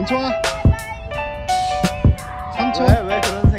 괜찮아. 삼촌 왜, 왜 그런